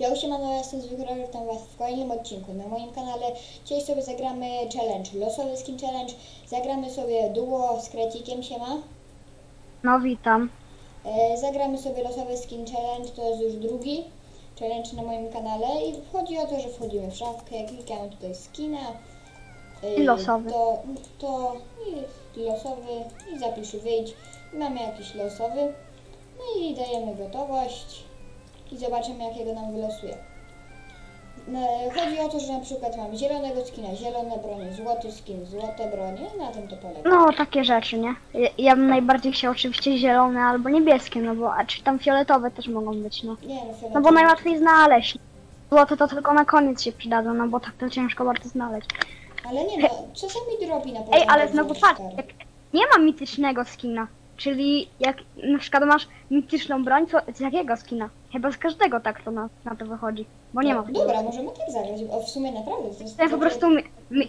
Ja siemano, ja jestem zwykle, witam was w kolejnym odcinku na moim kanale. Dzisiaj sobie zagramy challenge, losowy skin challenge. Zagramy sobie duo z Krecikiem, siema. No witam. E, zagramy sobie losowy skin challenge, to jest już drugi challenge na moim kanale i chodzi o to, że wchodzimy w szafkę, klikamy tutaj skina. e, I losowy. To, to i losowy i zapisz wyjdź. Mamy jakiś losowy. No i dajemy gotowość i zobaczymy jakiego nam wylosuje. No, Chodzi o to, że na przykład mam zielonego skina, zielone bronie, złoty skin, złote bronie, na tym to polega. No takie rzeczy, nie? Ja, ja bym najbardziej chciał oczywiście zielone albo niebieskie, no bo a czy tam fioletowe też mogą być, no. Nie no, No bo najłatwiej znaleźć. Złote to tylko na koniec się przydadzą, no bo tak to ciężko bardzo znaleźć. Ale nie no, czasami drobi na Ej, początek ale znowu patrz, jak nie ma mitycznego skina, czyli jak na przykład masz mityczną broń, to z jakiego skina? Chyba z każdego tak to na, na to wychodzi, bo nie no, ma. Dobra, możemy tak zagrać, bo w sumie naprawdę to jest... To ja po prostu mi, mi,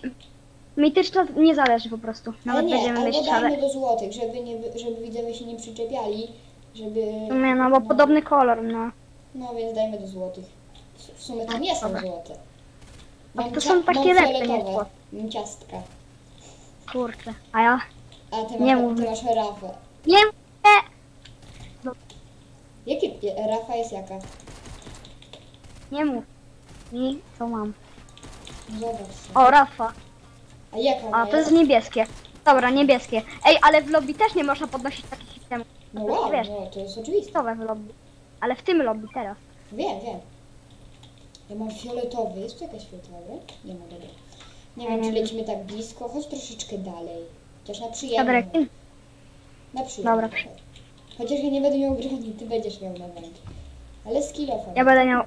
mityczna nie zależy po prostu. Nawet nie, będziemy mieć szale. dajmy do złotych, żeby, nie, żeby widzowie się nie przyczepiali, żeby... Sumie, no bo podobny kolor, no. No więc dajmy do złotych. W- sumie to nie są Dobra. złote. A Mam to cia- są takie lepsze fioletowe. złote. Ciastka. Kurczę. A ja? A ty Nie masz, mów. ty masz rafę. Nie Jaki je- rafa jest jaka? Nie mów. I co mam? Zobacz. O, Rafa. A jaka A, to jest niebieskie. Dobra, niebieskie. Ej, ale w lobby też nie można podnosić takich itemów. No to wow, wiesz. no to jest oczywiste. W lobby. Ale w tym lobby teraz. Wiem, wiem. Ja mam fioletowy. Jest tu jakaś fioletowa? Nie ma, dobra. Nie wiem, czy lecimy tak blisko. Chodź troszeczkę dalej. Chociaż na Dobra, przyjemność. jak- Na przyjemność. Dobra. Chociaż ja nie będę miał broni, ty będziesz miał na węd. Ale skillofa. ja będę miał...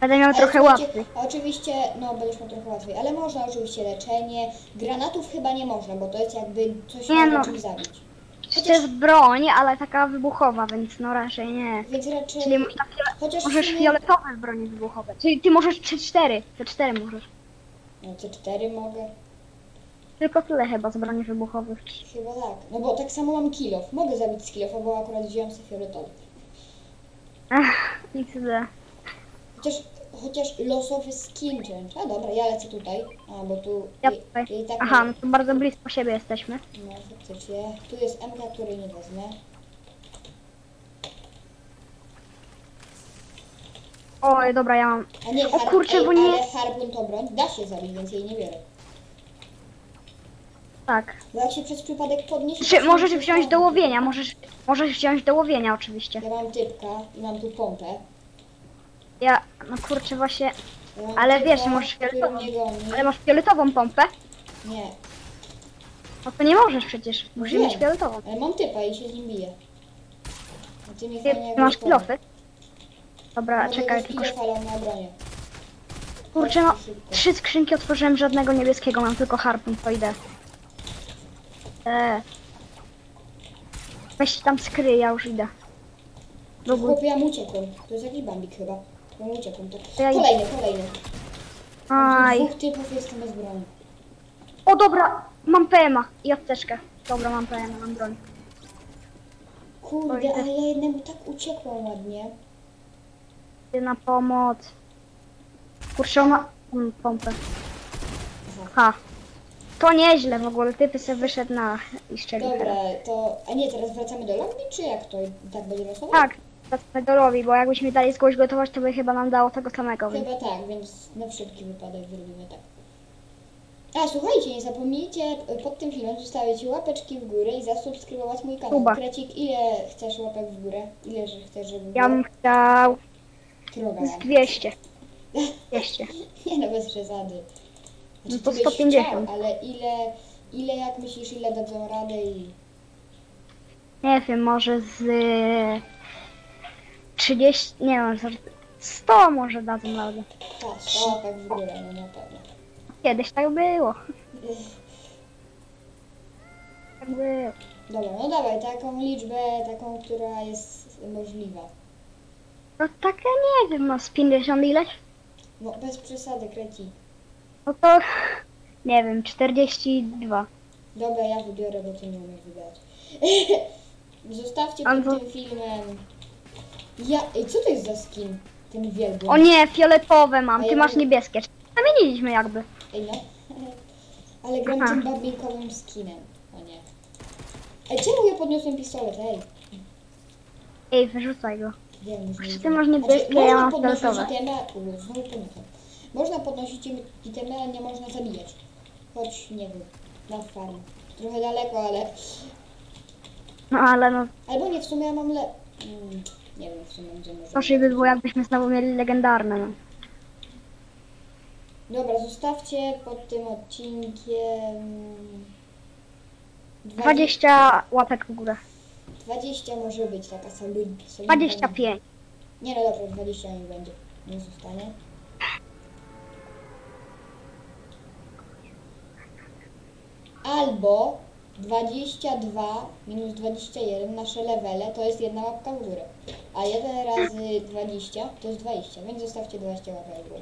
Będę miał trochę łatwiej. Oczywiście, no będziesz miał trochę łatwiej, ale można oczywiście leczenie. Granatów chyba nie można, bo to jest jakby coś Nie no. czym zabić. To jest broń, ale taka wybuchowa, więc no raczej nie. Więc raczej... Czyli można. Chociaż w możesz sumie- fioletowe broni wybuchowe. Czyli ty możesz 3-4. Te 4 możesz. No C4 mogę. Tylko tyle chyba z broni wybuchowych. Chyba tak. No bo tak samo mam kilof. Mogę zabić z kilofa, bo akurat wziąłem sobie fioletowy. Ach, XD. Chociaż, chociaż losowy skin change. A dobra, ja lecę tutaj. A, bo tu... Ja i- tutaj. i tak Aha, no to bardzo blisko siebie jesteśmy. No faktycznie. Tu jest MK, której nie wezmę. Oj, dobra, ja mam. A nie, O kurczę, ej, bo nie- ale harbun to broń. Da się zabić, więc jej nie biorę. Tak. Bo jak się przez przypadek podniesie... Czy możesz wziąć do łowienia, możesz, możesz wziąć do łowienia oczywiście. Ja mam typka i mam tu pompę. Ja, no kurczę właśnie, Ja Ale typka, wiesz, masz fioletową. ale masz fioletową pompę? Nie, No to nie możesz przecież, musisz Wiem. mieć fioletową. ale mam typa i się z nim biję. A ty Ty masz kilofy? Dobra, Mogę czekaj, tylko kurczę no, trzy skrzynki otworzyłem, żadnego niebieskiego, mam tylko harpun, to idę. Eee. Weź tam skryj, ja już idę. Do góry. Chłopie, ja mu uciekłem. To jest jakiś bambik chyba. Ja mu uciekłem. Tak. To ja idę. Kolejny, kolejny. Mam Aj. dwóch typów, jestem bez broni. O dobra, mam PMA i apteczkę. Dobra, mam PMA, mam broń. Kurde, idę. ale ja jednemu tak uciekłem ładnie. Idę na pomoc. Kurczę, ma mm, pompę. Aha. To nieźle w ogóle, typy sobie wyszedł na i strzelił Dobra, teraz. to... A nie, teraz wracamy do lobby, czy jak to? Tak będzie losowo? Tak, wracamy do lobby, bo jakbyśmy dali z kogoś gotować, to by chyba nam dało tego samego. Więc... Chyba tak, więc na wszelki wypadek zrobimy tak. A słuchajcie, nie zapomnijcie e, pod tym filmem zostawić łapeczki w górę i zasubskrybować mój kanał. Suba. Krecik, ile chcesz łapek w górę? Ile że chcesz, żeby Ja było? bym chciał Droga z mam. 200. 200. Nie no, bez przesady. No ty to byś 150. Chciał, ale ile, ile jak myślisz, ile dadzą radę i... Nie wiem, może z y, 30, nie wiem, z 100 może dadzą radę. Tak, 100 łapek w górę, no na pewno. Kiedyś tak było. Tak było. Dobra, no dawaj, taką liczbę, taką, która jest możliwa. No tak ja nie wiem, no z 50 ileś? No bez przesady, Krecik. No to nie wiem, 42. Dobra, ja wybiorę, bo ty nie umiesz wybrać. Zostawcie pod Albo- tym filmem. Ja. Ej, co to jest za skin? Ten wielbłąd. O nie, fioletowe mam, A ty ja masz mam- niebieskie. Zamieniliśmy jakby. Ej no. Ale gram Aha. tym babinkowym skinem. O nie. Ej, czemu ja podniosłem pistolet? Ej. Ej, wyrzucaj go. Wiem, już nie Ty wiem. masz niebieskie, Znaczy, ja można mam podnosić fioletowe. itemy, u, znowu podniosłem. Można podnosić im- itemy, ale nie można zabijać. Choć, nie wiem, na farmę. Trochę daleko, ale... No ale no, Albo nie, w sumie ja mam le... Mm, nie wiem w sumie, gdzie może... proszę by było jakbyśmy znowu mieli legendarne. No. Dobra, zostawcie pod tym odcinkiem... 20 łapek w górę. 20 może być taka solid, solidna... 25. Nie no dobra, 20 nie będzie. Nie zostanie. Albo 22 minus 21 nasze levele to jest jedna łapka w górę. A 1 razy 20 to jest 20, więc zostawcie 20 łapek w górę.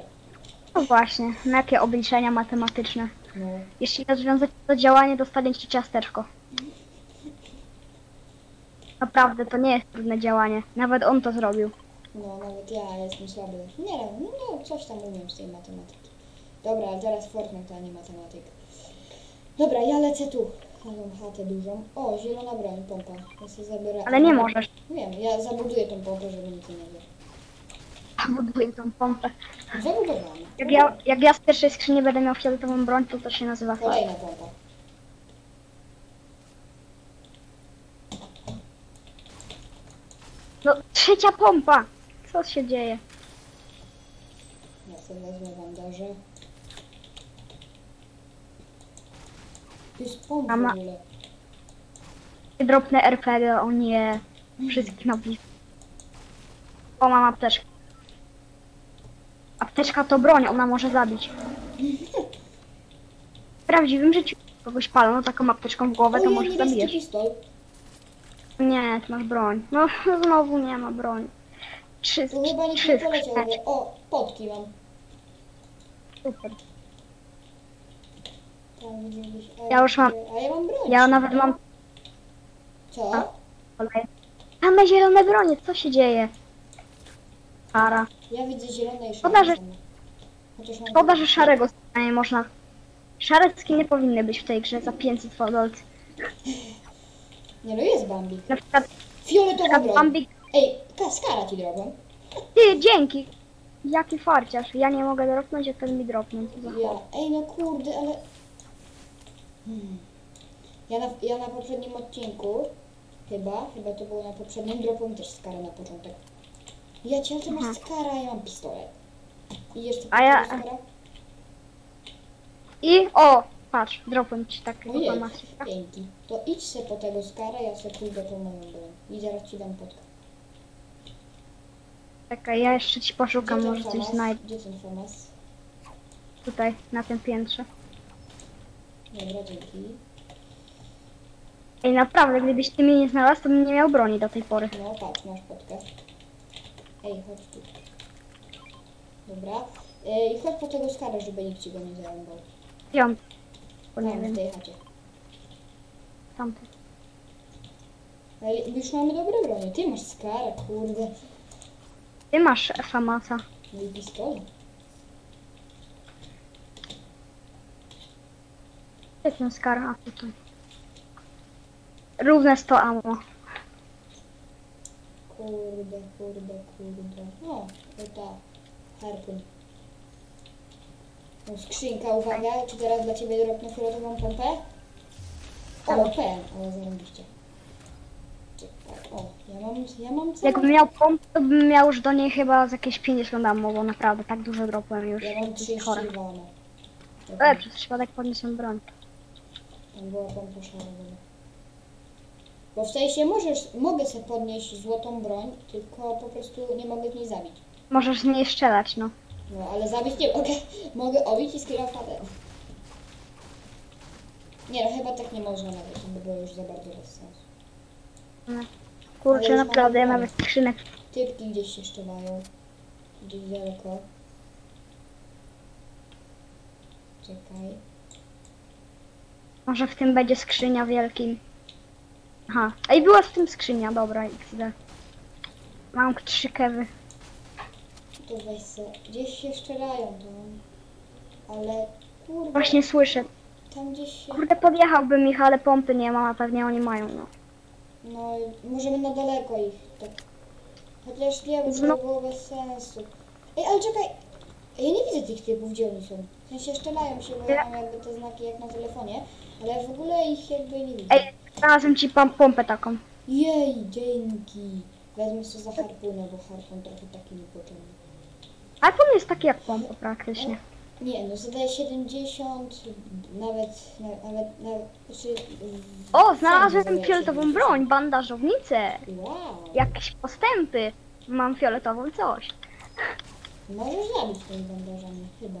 No właśnie, na jakie obliczenia matematyczne. No, Jeśli rozwiązać to działanie, dostaniecie ciasteczko. Naprawdę, to nie jest trudne działanie. Nawet on to zrobił. no nawet ja jestem słaby. Nie wiem, no, no coś tam umiem z tej matematyki. Dobra, teraz Fortnite, a nie matematyka. Dobra, ja lecę tu. Na tą chatę dużą. O, zielona broń, pompa. Ja sobie zabiorę. Ale nie możesz. Wiem, ja zabuduję tą pompę, żeby nikt nie wie. Buduję tą pompę. Zabudowałam. Jak ja, jak ja z pierwszej skrzyni będę miał fioletową broń, to to się nazywa. Kolejna pompa. No, trzecia pompa! Co się dzieje? Ja sobie wezmę bandaże. To jest pompa Mama-. Dropnę RPG, o nie. Wszystkich na blisko. O, mam apteczkę. Apteczka to broń, ona może zabić. W prawdziwym życiu kogoś palą taką apteczką w głowę, to Ojej, może zabijesz. pistol. Nie, ty masz broń. No, znowu nie ma broni. Trzy, chyba nie mówię. O, potki mam. Super. Ja już mam- A ja mam broń. Ja nawet mam Co? Same zielone bronie, co się dzieje? Para. Ja widzę zielone i szare. Szkoda, że- Szkoda, że szarego nie można. Szare skiny powinny być w tej grze za 500 fodolców. Nie no, jest Bambi. Na przykład, Fioletowa broń. Bambi... Ej, kaskara ci drogą. Ty, dzięki! Jaki farciarz. Ja nie mogę dropnąć, a ten mi dropnął. Ja. Ej, no kurde, ale... Hmm. Ja na, ja na poprzednim odcinku, chyba, chyba to było na poprzednim, dropłem też skarę na początek. Ja cię, ty masz skara, a ja mam pistolet. I jeszcze A ja- skara? I o! Patrz, dropłem ci takiego Ojej, famasika. dzięki. To idź se po tego skara, ja se pójdę po moją broń. I zaraz ci dam potkę. Czekaj, ja jeszcze ci poszukam, może coś znajdę. Gdzie ten famas? Tutaj, na tym piętrze. Dobra, dzięki. Ej, naprawdę, gdybyś ty mnie nie znalazł, to bym nie miał broni do tej pory. No, patrz, masz potkę. Ej, chodź tu. Dobra. Ej, chodź po tego skara, żeby nikt ci go nie zarąbał. Piąty. Bo nie Tam, w wiem, tej chacie. tamty. Ale już mamy dobre bronie. Ty masz skarę, kurde. Ty masz famasa. No i pistolet. Jest ten skar, a tutaj. Równe 100 ammo. Kurde, kurde, kurde. No, to ta. Harpun. No, skrzynka, uwaga. Czy teraz dla ciebie dropnę fioletową pompę? O, pen, ale zarobiście. O, ja mam, ja mam co? Jakbym miał pompę, to bym miał już do niej chyba z jakieś 50 ammo, bo naprawdę tak dużo dropłem już. Ja mam To jest chore. 32 no. E, przez przypadek podniosłem broń. Była dobra. Bo w sensie możesz, mogę sobie podnieść złotą broń, tylko po prostu nie mogę w niej zabić. Możesz z niej strzelać, no. No, ale zabić nie mogę. Mogę obić i skierować Nie no, chyba tak nie można nawet, by było już za bardzo bez sensu. Ale Kurczę, naprawdę, ja nawet skrzynek. Typki gdzieś się szczelają. Gdzieś daleko. Czekaj. Może w tym będzie skrzynia wielkim. Aha. Ej, była w tym skrzynia, dobra, XD. Mam trzy kewy. To weź se. Gdzieś się strzelają tam. Ale kurde, Właśnie słyszę. tam gdzieś się... Kurde, podjechałbym ich, ale pompy nie mam, a pewnie oni mają, no. No, możemy na daleko ich tak. Chociaż nie wiem, to by było bez sensu. Ej, ale czekaj! Ja nie widzę tych typów, gdzie oni są. W sensie strzelają się, bo ja mam jakby te znaki jak na telefonie, ale w ogóle ich jakby nie widzę. Ej, znalazłem ci pom- pompę taką. Jej, dzięki! Wezmę sobie za harpunę, bo harpun trochę taki niepotrzebny. To jest taki jak pompa praktycznie. Nie, no zadaje 70, nawet, na- nawet, nawet, znaczy... w- O, znalazłem fioletową 70. broń, bandażownicę. Wow! Jakieś postępy. Mam fioletową coś. Możesz zabić tymi bandażami, chyba.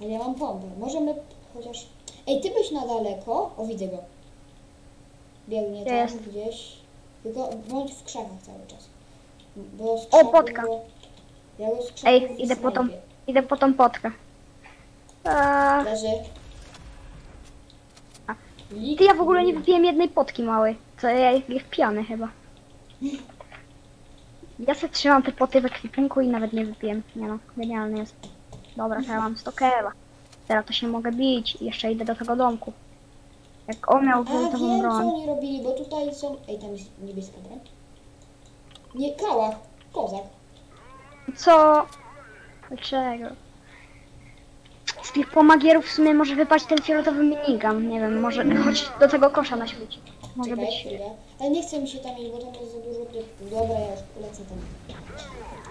Ale ja mam pompę. Możemy chociaż... Ej, ty byś na daleko. O, widzę go. Biegnie tam jest? gdzieś. Tylko bądź w krzakach cały czas. Bo z krzaków potka. Było... Ja go z krzaków Ej, idę po tą, snajpię. idę po tą potkę. Eee, Leży. A. Lik- ty ja w ogóle nie wypiłem jednej potki małej. Co ja jest pijany chyba. Ja sobie trzymam te poty w ekwipunku i nawet nie wypiłem. Nie no, genialny jest. Dobra, to ja mam 100 kewa. Teraz to się mogę bić i jeszcze idę do tego domku. Jak on miał A wiem, co broń. oni robili, bo tutaj są... Ej, tam jest niebieska broń. Nie, kałach. Kozak. Co? Dlaczego? Z tych pomagierów w sumie może wypaść ten fioletowy minigun. Nie wiem, może chodź do tego kosza na śmieci. Może Czekaj, być. chwilę. Ale nie chcę mi się tam iść, bo tam jest za dużo typów. Dobra, ja już polecę tam.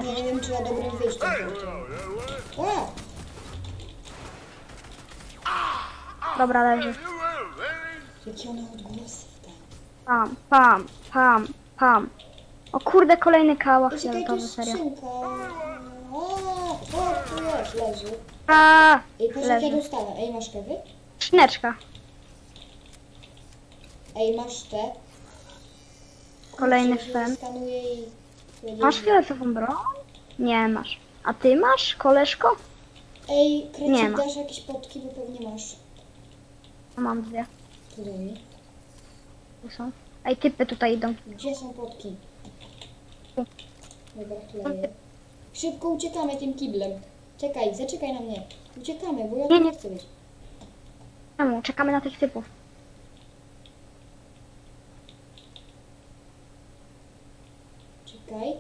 Ja nie wiem, czy ja dobrym wyjściem poleciałem. Dobra, leży. Jakie one odgłosy tam. Pam, pam, pam, pam. O kurde, kolejny kałach fioletowy, serio. skrzynka. A, o, tu jest, leży. A, Ej, patrz jak ja leży. dostałem. Ej, masz kewy? Skrzyneczka. Ej, masz te. Kolejny fen. Skanuję i... Masz fioletową broń? Nie masz. A ty masz, koleżko? Ej, Nie Krecik, ma. dasz jakieś potki, bo pewnie masz. Mam dwie. Tu daj mi. Tu są. Ej, typy tutaj idą. Gdzie są potki? Dobra, kleję. Szybko uciekamy tym kiblem. Czekaj, zaczekaj na mnie. Uciekamy, bo ja tu Nie, nie nie. chcę być. Czemu? Czekamy na tych typów. Czekaj.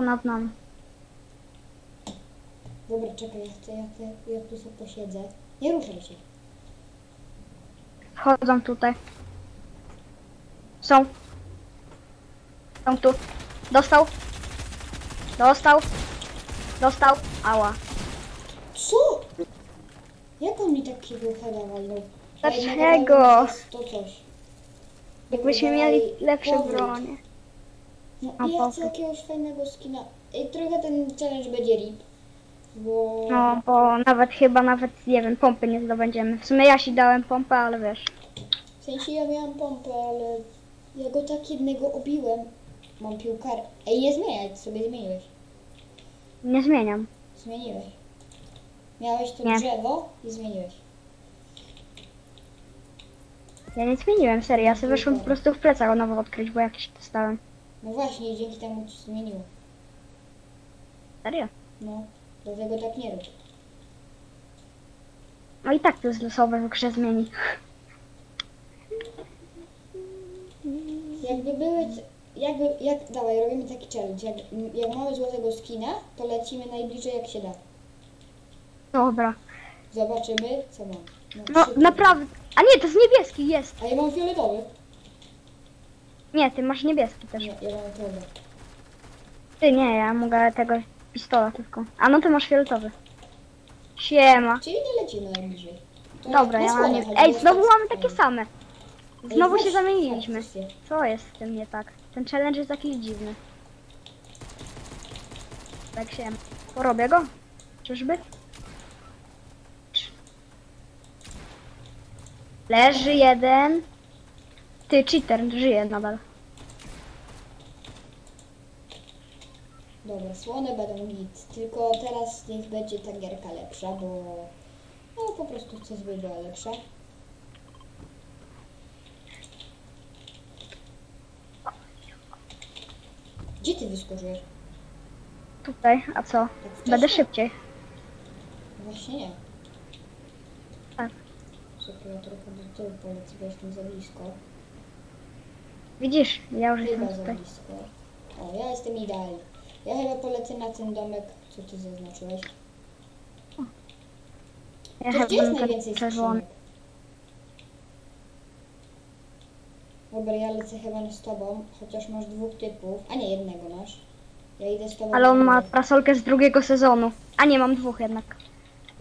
Nad nami. Dobra, czekaj, ja chcę, ja chcę, ja tu sobie posiedzę. Nie ruszaj się. Wchodzą tutaj. Są. Są tu. Dostał. Dostał. Dostał. Ała. Co? Jak on mi takiego heada walnął? Dlaczego? To coś. Jakbyśmy mieli lepsze bronie. No A i ja chcę jakiegoś fajnego skina. Ej, trochę ten challenge będzie rip. Bo... No, bo nawet chyba nawet, nie wiem, pompy nie zdobędziemy. W sumie ja ci dałem pompę, ale wiesz. W sensie ja miałam pompę, ale ja go tak jednego obiłem. Mam piłkar. Ej, nie zmieniać, sobie zmieniłeś. Nie zmieniam. Zmieniłeś. Miałeś to Nie. drzewo i zmieniłeś. Ja nie zmieniłem, serio. Ja sobie wyszłam po prostu w plecach nowo odkryć, bo jakieś dostałem. No właśnie, dzięki temu ci zmieniło. Serio? No, dlatego tak nie rób. No i tak to jest losowe, w grze zmieni. Jakby były, jakby, jak, dawaj, robimy taki challenge. Jak, jak mamy złotego skina, to lecimy najbliżej jak się da. Dobra. Zobaczymy, co mam. No szybko. naprawdę. A nie, to jest niebieski, jest. A ja mam fioletowy. Nie, ty masz niebieski też. Nie, ja mam. Ty nie, ja mogę tego pistola tylko. A no ty masz fioletowy. Siema. Czyli nie lecimy najbliżej. To Dobra, ja mam nie... Ej, znowu mamy takie same. Znowu się zamieniliśmy. Co jest z tym nie tak? Ten challenge jest jakiś dziwny. Tak się... Porobię go? Czyżby? Leży jeden. Ty, cheater, żyje nadal. Dobra, słone będą git, tylko teraz niech będzie ta gierka lepsza, bo no, po prostu chcę, żeby była lepsza. Gdzie ty wyskoczyłeś? Tutaj, a co? Tak Będę szybciej. Właśnie nie. Tak. Czekaj, ja trochę do tyłu polecę, bo jestem za blisko. Widzisz, ja już jestem tutaj. O, ja jestem idealny. Ja chyba polecę na ten domek, co ty zaznaczyłeś. Ja To gdzie jest najwięcej czerwony. Dobra, ja lecę chyba z tobą, chociaż masz dwóch typów. A nie, jednego masz. Ja idę z tobą. Ale on ma górę. parasolkę z drugiego sezonu. A nie, mam dwóch jednak.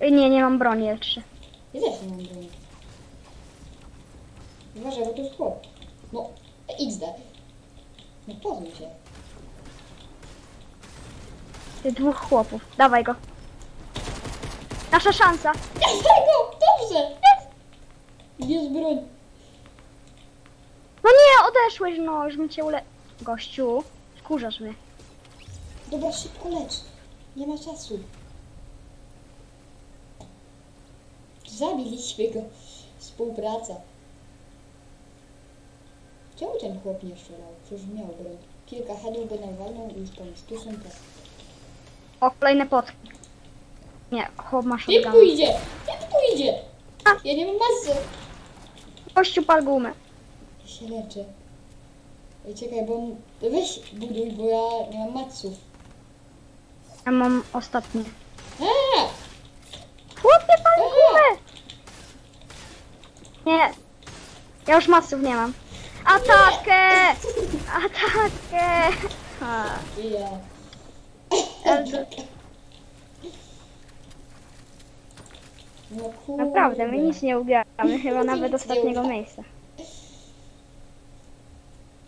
Y, Nie, nie mam broni jeszcze. Ja też nie mam broni. Uważaj, bo tu jest chłop. XD. No pozwól się. Ty dwóch chłopów. Dawaj go. Nasza szansa. Dlaczego? Dobrze! Jest broń. No nie, odeszłeś, no, już bym cię ule... Gościu, wkurzasz mnie. Dobra, szybko lecz. Nie ma czasu. Zabiliśmy go. Współpraca. Czemu ten chłop nie strzelał? Przecież miał broń. Kilka headów by nawalnął i już po tu są te. O, kolejne potki. Nie, chłop ma Typku shotgun. idzie! Typku idzie! Ja nie mam masy. Gościu, pal gumę. Ja się leczę. Ej, czekaj, bo. Weź buduj, bo ja nie mam maców. Ja mam ostatnie. Eee! Chłopie, pal Eee! gumę! Nie. Ja już masów nie mam. Atakę! Atakę! Ha. No. Naprawdę, my nic nie ugramy, chyba nawet nie ostatniego miejsca.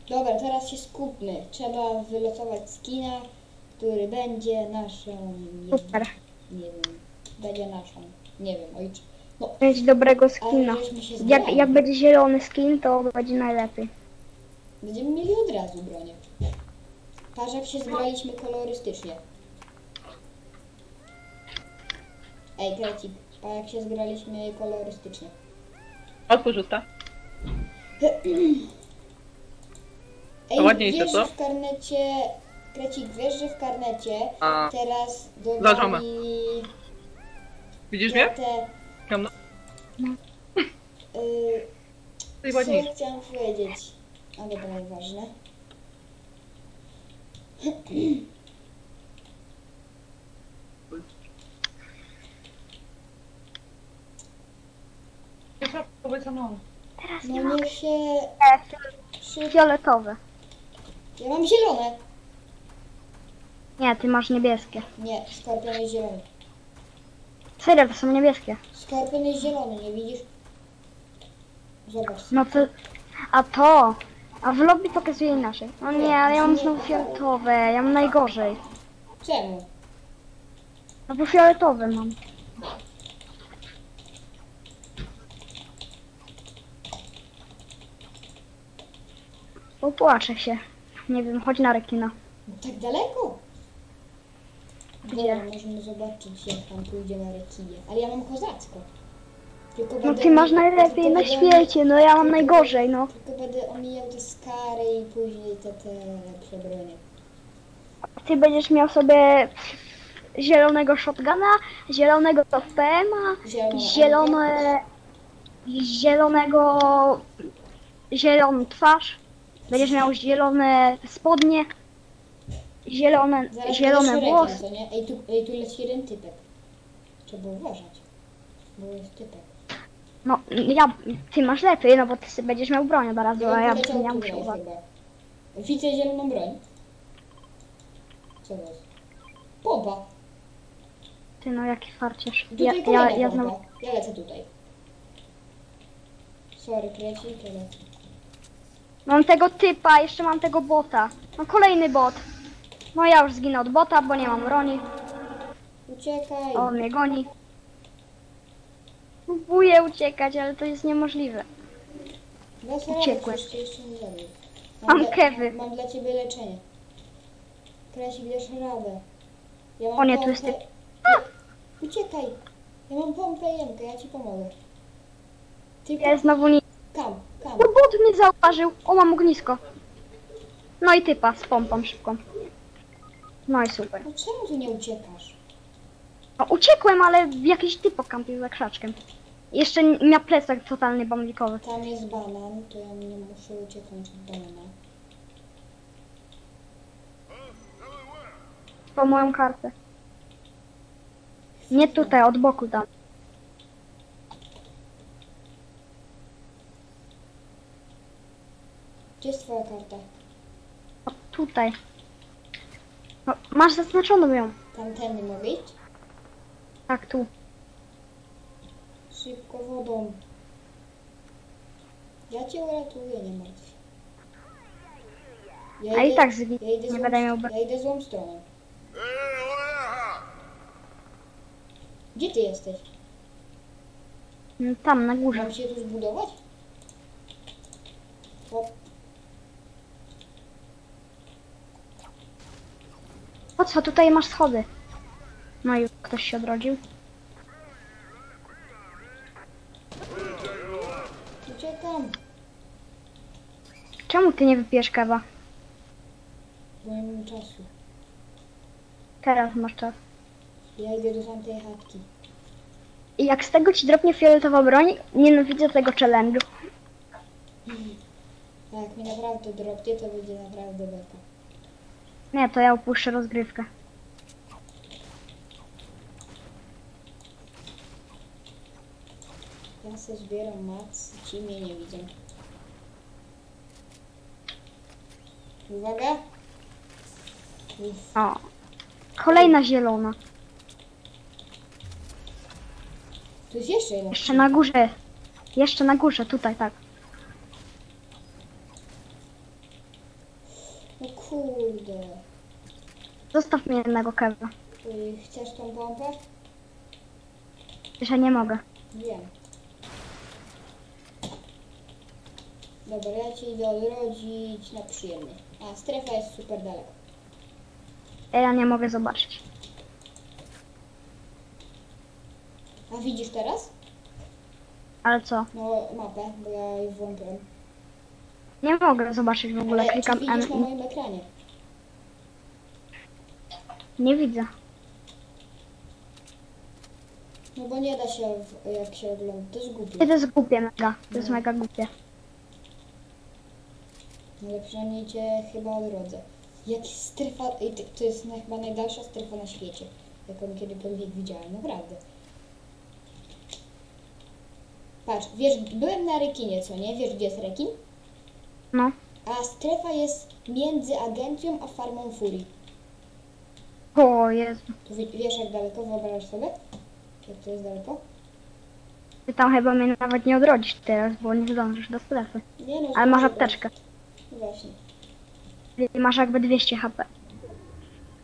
Dobra, teraz się skupmy. Trzeba wylosować skina, który będzie naszą... Nie, Super. nie wiem. Będzie naszą. Nie wiem, ojcze. No, Mieć dobrego skina. ale żeśmy się Jak, jak będzie zielony skin, to będzie najlepiej. Będziemy mieli od razu bronię. Patrz jak się zgraliśmy kolorystycznie. Ej, Krecik, patrz jak się zgraliśmy kolorystycznie. Otwórz usta. Ej, To ładniejsze, wiesz, co? że w karnecie... Krecik, wiesz, że w karnecie A, teraz Zaczynamy. dodali... widzisz mnie? Te, Ty co chciałam powiedzieć? A dobra, nieważne. Teraz nie No mam. niech się... Szybko... Fioletowe. Ja mam zielone. Nie, ty masz niebieskie. Nie, skorpion jest zielony. Serio, to są niebieskie. Skorpion jest zielony, nie widzisz? No to... A to... A w lobby pokazuje inaczej. O nie, ale ja mam znowu fioletowe. Ja mam najgorzej. Czemu? No bo fioletowe mam. Popłaczę się. Nie wiem, chodź na rekina. No tak daleko? Gdzie? Dobra, możemy zobaczyć jak tam pójdzie na rekinie. Ale ja mam kozacko. No ty masz najlepiej na świecie, no ja mam najgorzej, no. Tylko będę omijał te skary i później te, te lepsze bronie. Ty będziesz miał sobie zielonego shotguna, zielonego PM-a, Zielone. zielone... zielonego... zieloną twarz. Będziesz miał zielone spodnie, zielone, Zaraz zielone włosy. Ej tu, ej, tu leci jeden typek. Trzeba uważać. Bo jest typek. No, ja, ty masz lepiej, no bo ty sobie będziesz miał broń od razu, a ja, poleciał ja muszę uważać. Widzę zieloną broń. Co jest? Pompa. Ty no, jaki farciarz. Ja, tutaj ja, ja znowu... Ja lecę tutaj. Sorry, krecik, ale... Mam tego typa, jeszcze mam tego bota. No kolejny bot. No ja już zginę od bota, bo nie mam broni. Uciekaj. On mnie goni. Próbuję uciekać, ale to jest niemożliwe. Jeszcze nie zabił. Mam dla- kewy. Mam dla ciebie leczenie. Kresik, dasz radę. Ja mam O nie, tu jest ty- Uciekaj. Ja mam pompę jemkę, ja ci pomogę. Tylko Ja znowu nie... kam, kam. No bot mnie zauważył. O, mam ognisko. No i typa z pompą szybką. No i super. No czemu tu nie uciekasz? No, uciekłem, ale jakiś typ okampił za krzaczkiem. Jeszcze n- miał plecak totalnie bambikowy. Tam jest banan, to ja nie muszę ucieknąć od banana. Po moją kartę. Nie tutaj, od boku tam. Gdzie jest twoja karta? O, tutaj. No, masz zaznaczoną ją. Tamtędy mogę iść? Tak, tu. Szybko wodą. Ja cię uratuję, nie martw się. Ja A i tak zwi- ja idę nie złą, będę miał... Ja idę złą stroną. Gdzie ty jesteś? Mm, Tam, na górze. Mam się tu zbudować? O, Po co? Tutaj masz schody. No i ktoś się odrodził. Czemu ty nie wypijesz kawa? bo nie mam czasu. Teraz masz czas. Ja idę do tamtej chatki. I jak z tego ci dropnie fioletowa broń, nienawidzę tego challenge'u. A jak mi naprawdę dropnie, to będzie naprawdę beka. Nie, to ja opuszczę rozgrywkę. Ja se zbieram mac, ci mnie nie widzą. Uwaga! O. Kolejna zielona. tu jest jeszcze jedna. Jeszcze na górze. Jeszcze na górze, tutaj, tak. No kurde. Zostaw mi jednego kewa. Y, Chcesz tą pompę? Że nie mogę. Wiem. Dobra, ja ci idę odrodzić na przyjemnie. A, strefa jest super daleko. Ja nie mogę zobaczyć. A widzisz teraz? Ale co? No, mapę, bo ja jej włączyłem. Nie mogę zobaczyć w ogóle. Ale Klikam czy M. na moim ekranie? Nie widzę. No bo nie da się, w, jak się ogląda. To jest głupie. To jest głupie mega. To jest mega głupie. Ale przynajmniej cię chyba odrodzę. Jak strefa... ej, to- To jest na, chyba najdalsza strefa na świecie. Jaką kiedykolwiek widziałem, naprawdę. Patrz, wiesz, byłem na rekinie, co nie? Wiesz, gdzie jest rekin? No. A strefa jest między agencją a farmą furii. O Jezu. Tu wi- wiesz, jak daleko? Wyobrażasz sobie? Jak to jest daleko? Ty tam chyba mnie nawet nie odrodzisz teraz, bo nie zdążysz do strefy. Nie no, Ale masz zdążę apteczkę. No właśnie. Masz jakby 200 HP.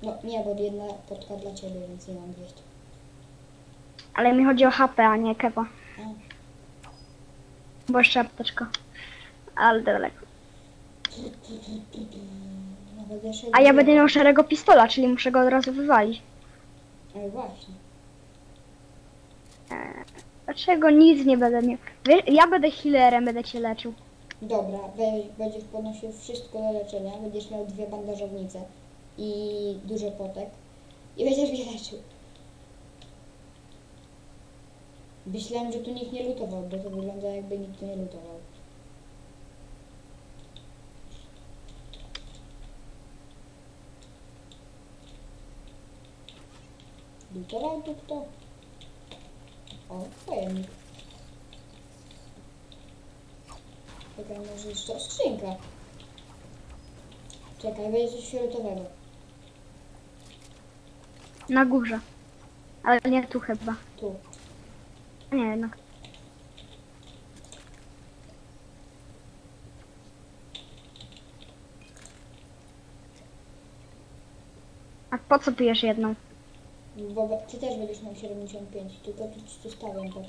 No nie, bo jedna potka dla ciebie, więc nie mam 200. Ale mi chodzi o HP, a nie kewa. A. Bo jeszcze apteczka. Ale daleko. No, A ja będę miał szarego pistola, czyli muszę go od razu wywalić. Ale właśnie. Dlaczego nic nie będę miał? Ja będę healerem, będę cię leczył. Dobra, będziesz podnosił wszystko do leczenia, będziesz miał dwie bandażownice i dużo potek i będziesz mnie leczył. Myślałem, że tu nikt nie lutował, bo to wygląda jakby nikt nie lutował. Lutował tu kto? O, pojemnik. Czekaj, może jeszcze skrzynka. Czekaj, będzie coś fioletowego. Na górze. Ale nie tu chyba. Tu. Nie, jednak. A po co pijesz jedną? Bo ty też będziesz miał 75, tylko tu stawiam pod.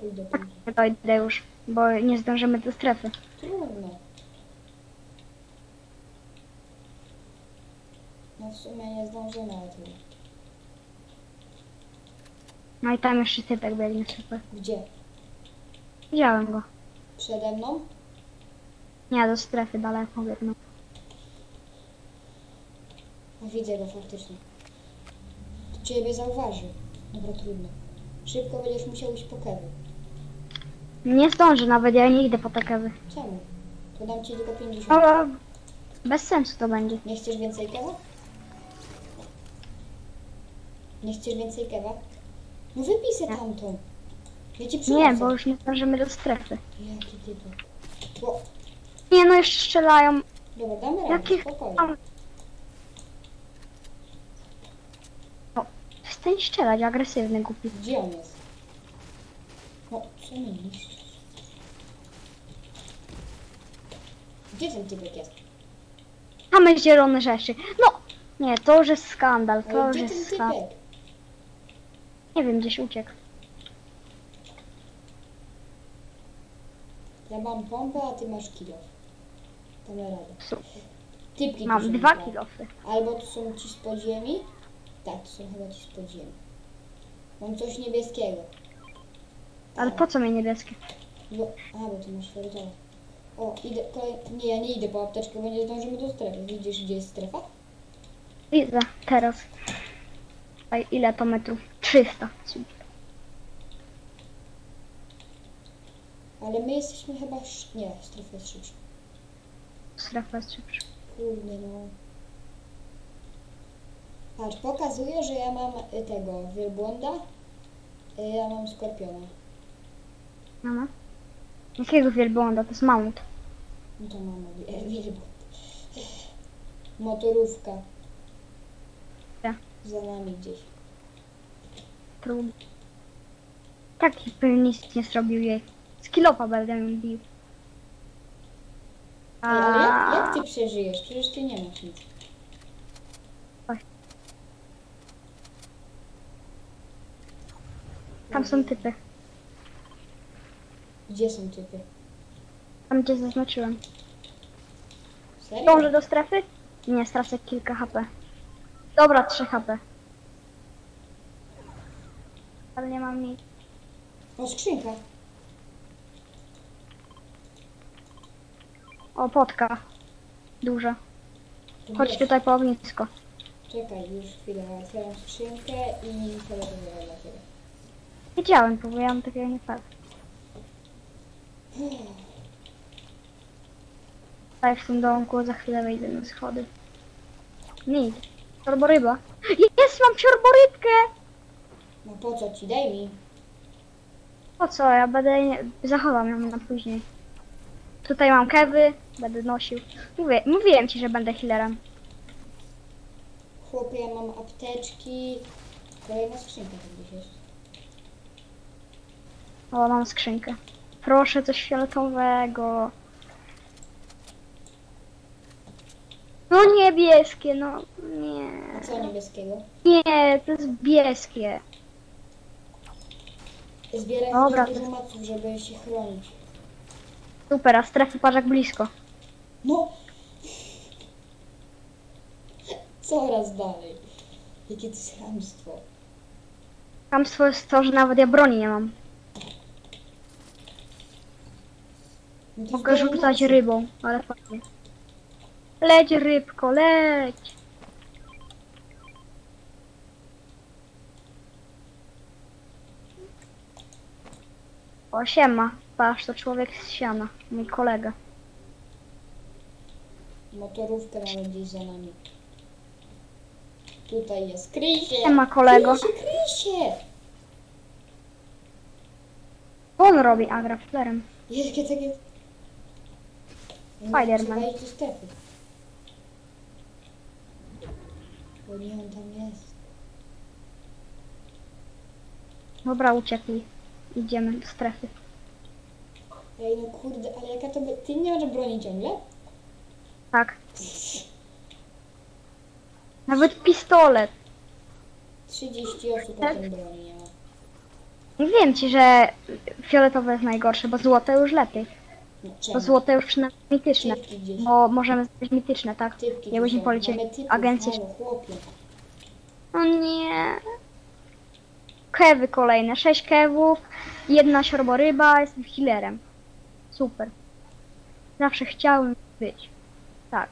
Pójdę. Nie dojdę już, bo nie zdążymy do strefy. Trudno. No w sumie nie zdążymy, ale tyle. No i tam jeszcze typek biegnie super. Gdzie? Widziałem go. Przede mną? Nie, do strefy daleko biegną. O, widzę go faktycznie. Ciebie zauważy. Dobra, trudno. Szybko będziesz musiał iść po kewy. Nie zdążę nawet, ja nie idę po te kewy. Czemu? To dam ci tylko 50. Ale bez sensu to będzie. Nie chcesz więcej kewa? Nie chcesz więcej kewa? No wypij se tamtą. Ja ci Nie, bo już nie zdążymy do strefy. Jaki typ. Bo... Nie no, jeszcze strzelają. Dobra, damy radę, Jakich spokojnie. tam... O, przestań strzelać, agresywny głupi. Gdzie on jest? No, co mylisz? Gdzie ten typek jest? Mamy zielone rzeczy. No! Nie, to już jest skandal, to Ale już gdzie jest skandal. typek? Nie wiem, gdzieś uciekł. Ja mam pompę, a ty masz kilo. Damy radę. Super. Typki tu Mam są dwa dwa. kilofy. Albo to są ci z podziemi. Tak, to są chyba ci z podziemi. Mam coś niebieskiego. Ale po co mi niebieskie? Bo, a, bo ty masz fioletowe. O, idę, kolej... Nie, ja nie idę po apteczkę, bo nie zdążymy do strefy. Widzisz, gdzie jest strefa? Widzę, teraz. A ile to metrów? 300. Super. Ale my jesteśmy chyba... Nie, strefa jest szybsza. Strefa jest szybsza. Kurde, no. Patrz, pokazuje, że ja mam y, tego wielbłąda. y, Ja mam skorpiona. No. Jakiego wielbłąda? To jest mamut. No to mam wi- wielbłąd. Motorówka. Tak. Za nami gdzieś. Trudno. Tak, pewnie nic nie zrobił jej. Z kilofa będę ją bił. Ej, ale jak, A, jak ty przeżyjesz? Przecież ty nie masz nic. Tam są typy. Gdzie są typy? Tam gdzie zaznaczyłem. Serio? Dążę do strefy? Nie, stracę kilka HP. Dobra, 3 HP. Ale nie mam nic. O, skrzynka. O, potka. Duża. Chodź bierz. tutaj po ognisko. Czekaj, już chwilę. Otwieram skrzynkę i fioletowe dla ciebie. Wiedziałem, próbowałam takiego nie padł. Tutaj w tym domku, za chwilę wejdę na schody. Nic. Siorboryba. Jest, mam siorborybkę! No po co ci? Daj mi. Po co? Ja będę... Zachowam ją na później. Tutaj mam kewy, będę nosił. Mówię, mówiłem ci, że będę healerem. Chłopie, ja mam apteczki. Kolejna skrzynka tam gdzieś jest. O, mam skrzynkę. Proszę coś fioletowego. No niebieskie, no nie. A co niebieskiego? Nie, to jest bieskie. Zbieraj Dobra, to- dużo maców, żeby się chronić. Super, a strefy parzak blisko. No! Coraz dalej. Jakie to jest chamstwo. Kamstwo jest to, że nawet ja broni nie mam. No to Mogę rzucać rybą, ale fajnie. Leć rybko, leć! O, siema. Patrz, to człowiek z siana. Mój kolega. Motorówkę mamy gdzieś za nami. Tutaj jest. Kryj się! Siema, kolego. Się! Co on robi? A, gra flerem. Jakie takie... Spiderman. Do strefy. Bo nie on tam jest. Dobra, uciekli. Idziemy do strefy. Ej, no kurde, ale jaka to by... Ty nie masz broni ciągle? Tak. Nawet pistolet. 30 osób Tak. o tym broni nie ma. Wiem ci, że fioletowe jest najgorsze, bo złote już lepiej. No, Bo czemu? złote już przynajmniej mityczne. Typki gdzieś. Bo możemy znaleźć mityczne, tak? Typki Jakbyśmy tu są. polecieli Mamy typów, agencję. halo, chłopie. O nie. Kewy kolejne. Sześć kewów, jedna siorboryba, jestem healerem. Super. Zawsze chciałem być. Tak.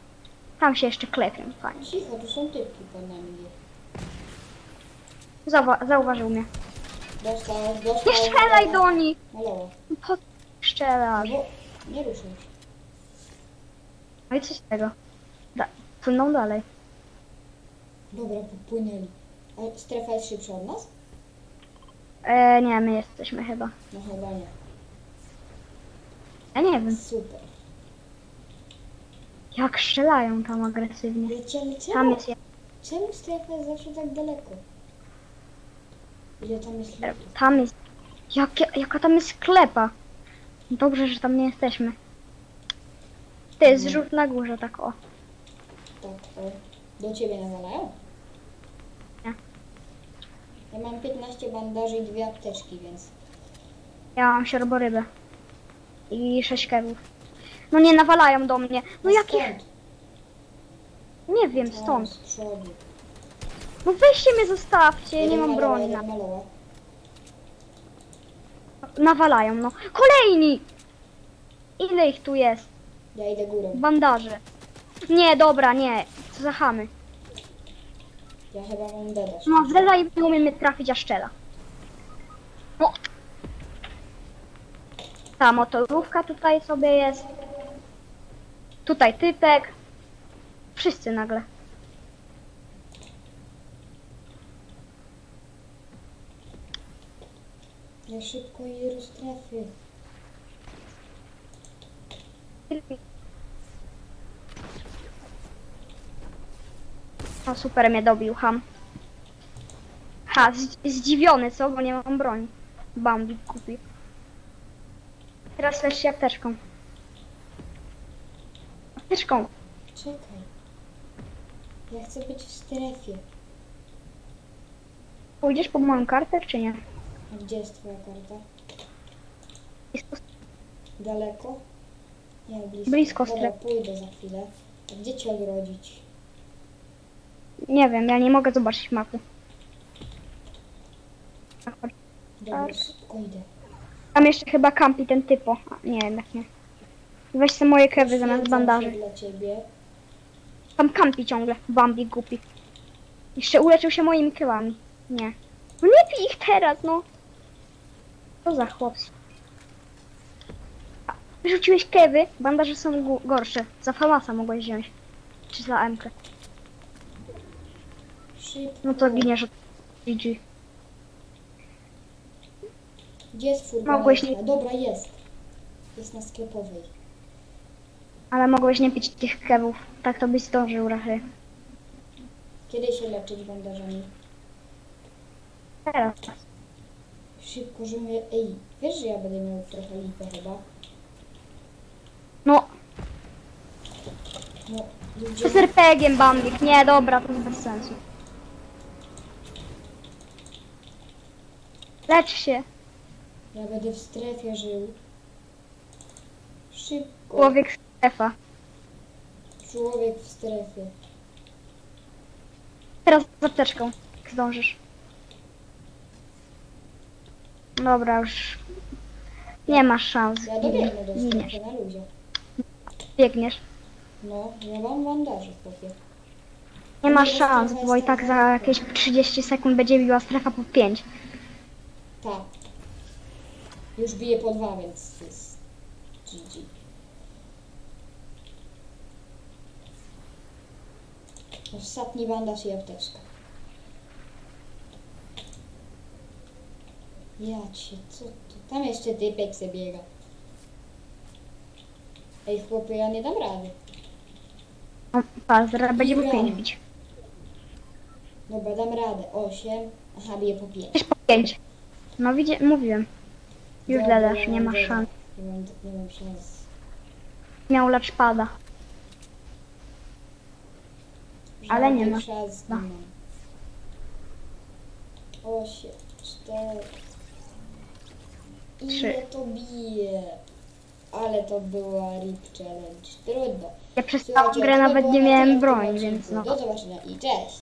Tam się jeszcze klepią, fajnie. Cicho, tu są typki pod nami. Zauwa- zauważył mnie. Dostał, dostał. Nie strzelaj do nich! Malowa. Po co strzelasz? Bo nie ruszaj się. No i co z tego? Da- płyną dalej. Dobra, popłynęli. A strefa jest szybsza od nas? E, nie, my jesteśmy chyba. No chyba nie. Ja nie wiem. Super. Jak strzelają tam agresywnie. Wiecie, ale Tam czemu, jest je- czemu strefa jest zawsze tak daleko? Ile tam jest ludzi? Tam jest. Jak, jaka tam jest sklepa? Dobrze, że tam nie jesteśmy. To jest Mhm. rzut na górze, tak o. Do ciebie nawalają? Nie. Ja mam 15 bandaży i dwie apteczki, więc... Ja mam siorborybę. I sześć kewów. No nie nawalają do mnie. No skąd? Nie wiem, stąd. z przodu. No weźcie mnie zostawcie, ja nie Jeden mam broni. jeden malowa. Nawalają, no. Kolejni! Ile ich tu jest? Ja idę górą. Bandaże. Nie, dobra, nie. Co za chamy. Ja chyba mam deda. No, i nie umie mnie trafić, a szczela. No. Ta motorówka tutaj sobie jest. Tutaj typek. Wszyscy nagle. Ja szybko do strefy. O, super mnie dobił, ham. Ha, zdziwiony, co? Bo nie mam broni. Bambi kupił. Teraz lecz się apteczką. Apteczką. Czekaj. Ja chcę być w strefie. Pójdziesz po moją kartę, czy nie? A gdzie jest twoja karta? Daleko? Nie, blisko. Blisko Dobra, strefy. pójdę za chwilę. A gdzie cię odrodzić? Nie wiem, ja nie mogę zobaczyć mapy. Dobra, szybko idę. Tam jeszcze chyba kampi ten typo. A, nie, jednak nie. Weź sobie moje kewy zamiast bandaży. dla ciebie. Tam kampi ciągle, Bambi głupi. Jeszcze uleczył się moimi kełami. Nie. No nie pij ich teraz, no. Co za chłopcy. A, Wyrzuciłeś kewy, bandaże są gorsze. Za famasa mogłeś wziąć. Czy za MK. No to giniesz od GG. Gdzie jest furgonetka? Mogłeś nie- Dobra, jest. Jest na sklepowej. Ale mogłeś nie pić tych kewów. Tak to byś zdążył rachy. Kiedy się leczyć bandażami? Teraz. Szybko, że mnie... Ej, wiesz, że ja będę miał trochę lipę chyba? No, No, ludzie... z RPG-iem Bambik. Nie, dobra, to jest bez sensu. Lecz się. Ja będę w strefie żył. Szybko. Człowiek strefa. Człowiek w strefie. Teraz z apteczką, jak zdążysz. Dobra, już nie masz szans. Ja dobiegnę do Giniesz. strefy na ludzie. Biegniesz. No, ja mam bandaże, chłopie. Nie masz szans, bo i tak za jakieś 30 sekund będzie biła strefa po 5. Tak. Już bije po dwa, więc jest GG. Ostatni bandaż i apteczka. Ja cię, co to? Tam jeszcze typek se biega. Ej, chłopie, ja nie dam rady. No, pas, zaraz będzie po Dobra. 5 bić. Dobra, dam radę. Osiem. Aha, bije po pięć. Też po 5. No widzę, mówiłem. Już Dobra, nie mam masz szans. Nie mam, nie mam szans. Miał pada. Ale nie Żadnych ma. szans No. nie mam. Osiem, cztery. Trzy. Ile to bije? Ale to była RIP Challenge. Trudno. Ja przez całą Słuchajcie, grę to nawet było nie miałem tyle w tym broni, odcinku. więc no. Do zobaczenia i cześć!